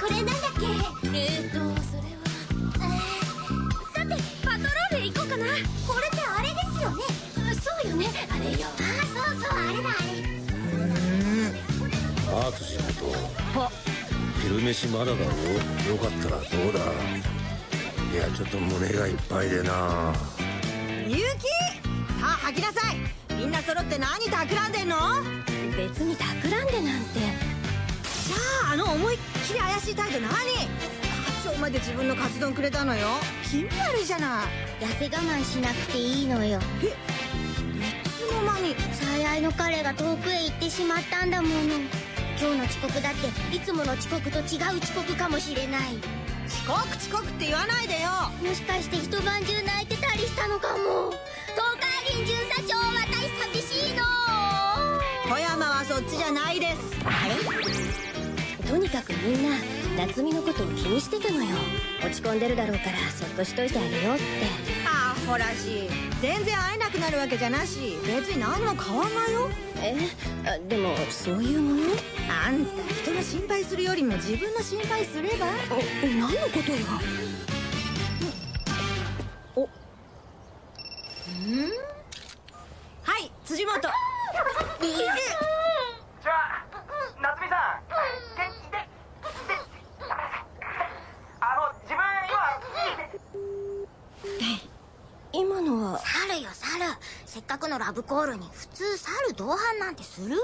これなん。だっけえーとそれはさてパトロール行こうかな。これってあれですよね。そうよね。あれよ。あそうそうあれだあれアート仕事昼飯まだだろよかったらどうだ？いやちょっと胸がいっぱいでな。ゆうきさあ吐きなさいみんな揃って何企んでんの？別に企んでなんて。ああの思いっきり怪しい態度何？カツオまで自分のカツ丼くれたのよ。気味悪いじゃない。痩せ我慢しなくていいのよ。いつの間に？最愛の彼が遠くへ行ってしまったんだもの。今日の遅刻だっていつもの遅刻と違う遅刻かもしれない。遅刻遅刻って言わないでよ。もしかして一晩中泣いてたりしたのかも。東海林巡査長私寂しいの。富山はそっちじゃないですみんな夏美のことを気にしてたのよ。落ち込んでるだろうからそっとしといてあげようって。ああほらし全然会えなくなるわけじゃなし。別に何も変わんないよ。えあでもそういうもの？あんた人の心配するよりも自分の心配すれば。お何のことよ？お。はい辻本じゃあ夏美さん元気でであの自分今今のは。猿よ猿。せっかくのラブコールに普通猿同伴なんてする？